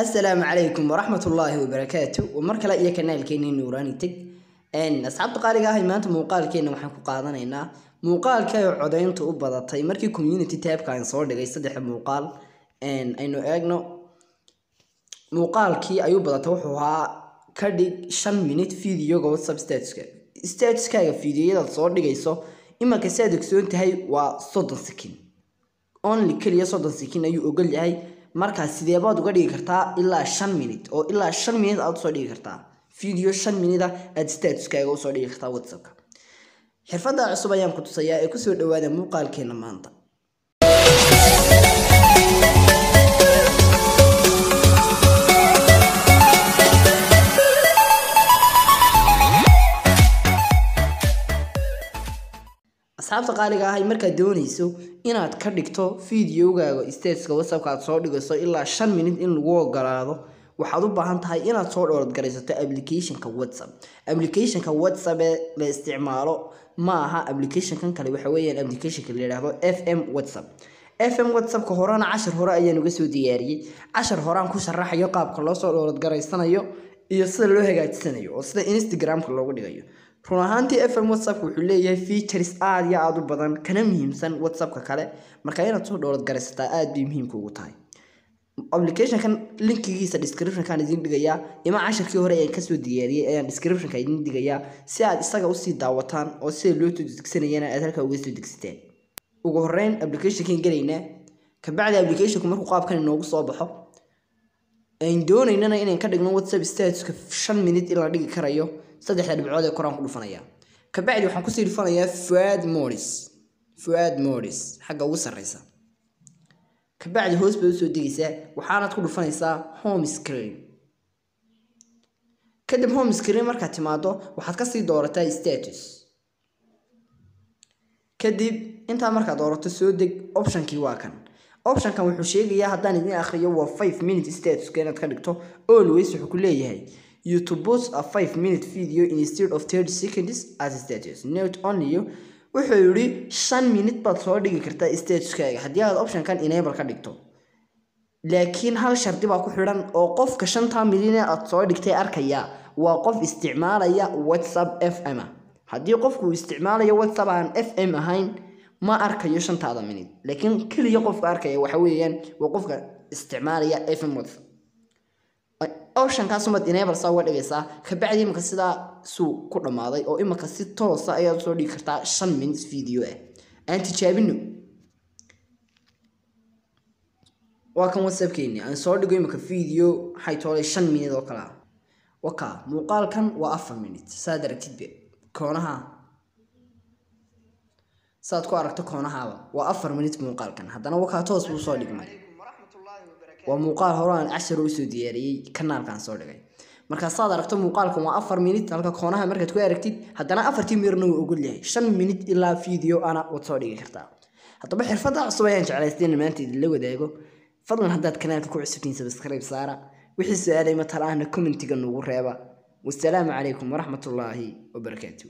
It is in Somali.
asalaamu calaykum waraxmat ullaahi wabarakaatu mar kale iyo kanaalkeenii nuuraani asxaabta qaaliga ahay maanta muuqaalkeena waxaan ku qaadanaynaa. Muuqaalka ay codayntu u badatay markii community tabka aan soo dhigay saddex muuqaal. Aynu eegno. Muuqaalkii ay u badatay wuxuu ahaa ka dhig shan minute videoga whatsapp statuska. Statuskaaga videoyadaad soo dhigayso imanka si ogsoon tahay waa soddon sekin. Only keliya soddon sekin ayuu ogol yahay markaa sideebaad uga dhigi kartaa ilaa shan minute oo ilaa shan minute aad u soo dhigi kartaa. Video shan minute aad statuskaaga u soo dhigi kartaa whatsappka. Xirfadda cusub ayaan ku tusayaa ee ku soo dhawaada muuqaalkeena maanta asxaabta qaaliga ahay markaad doonayso inaad ka dhigto videogaaga statuska whatsappka aad soo dhigayso ilaa shan minute in lagu ogolaado waxaad u baahan tahay inaad soo dhowlad garaysato applicationka whatsapp. Applicationka whatsapp ee la isticmaalo ma aha applicationkan kale waxa weeyaan applicationka la yidhaahdo f m whatsapp. F m whatsappka horena cashar hore ayaan uga soo diyaariyey. Cashar horeaan ku sharaxayo qaabka loo soo dhowlad garaysanayo iyo sida loo hagaajisanayo oo sida instagramka loogu dhigayo run ahaantii f m whatsappka wuxuu leeyahay features aada iyo aada u badan kana muhiimsan whatsappka kale. Marka inaad soo dhowlad garaysataa aada bay muhiimka ugu tahay. Applicationkan linkigiisa descriptionkan idin dhigayaa ima casharkii hore aan ka soo diyaariyey ayaan descriptionka idin dhigayaa si aad isaga u sii daawataan oo sida loo soo degsanayana aad halkaa uga soo degsateen ugu horeyn applicationkan gelaynaa kabacdi applicationku markuu qaabkan inoogu soo baxo ayn doonaynana inayn ka dhigno whatsapp statuska shan minute in la dhigi karayo saddexda dhibcood ee koraan ku dhufanaya kabacdi waxaan ku sii dhufanayaa fuad modis fuad modis xagga ugu sarreysa. Kabacdi hoos baad u soo degaysaa waxaanaad ku dhufanaysaa home screen. Kadib home screen markaad timaado waxaad ka sii doorataa status. Kadib intaa markaad doorato soo deg optionkii waa kan optionkan wuxuu sheegayaa haddaan idin akhriyo waa five minute statuska inaad ka dhigto always wuxuu ku leeyahay. You to post a five minute video instead of thirty seconds as status. Note only wuxuu yidhi shan minute baad soo dhigi kartaa statuskaaga. Haddii aad optionkan enable ka dhigto. Laakiin hal shardi baa ku xidhan oo qofka shantaa milyan aad soo dhigtay arkaya waa qof isticmaalaya whatsapp f m haddii qofku isticmaalayo whatsapp aan f m ahayn ma arkayo shantaada minute laakiin keliya qofka arkaya waxa weeyaan waa qofka isticmaalaya f m whatsapp optionkaasumaad enable saa uga dhigaysaa kabacdi imika sidaa suu ku dhammaaday oo imika si toosa ayaad u soo dhigi kartaa shan minutes video ah. Aan tijaabino waa kan whatsappkeeni aan soo dhigo imika video waxay shan minute oo kale. Ah waka muuqaalkan waa afar minute saad aragtidbe koonaha saad ku aragto koonahaaba waa afar minute muuqaalkan. Haddana wakaa toos buu soo dhigmay. Waa muuqaal hore aan cashar u soo diyaariyey. Kanaalkaan soo dhigay. Markaasaad aragto muuqaalkan waa afar minute halka koonaha markaad ku aragtid haddana afartii mirna wuu ogol yahay. Shan minute ilaa video ana waad soo dhigi kartaa. Haddaba xirfadda cusub ayaan jeclaystayna maanta idinla wadaago. Fadlan haddaad kanaalka ku cusubtiin subscribe saara. Wixii su'aalay matalaahna commentiga nugu reeba. Wasalaamu calaykum waraxmatullaahi wabarakaatu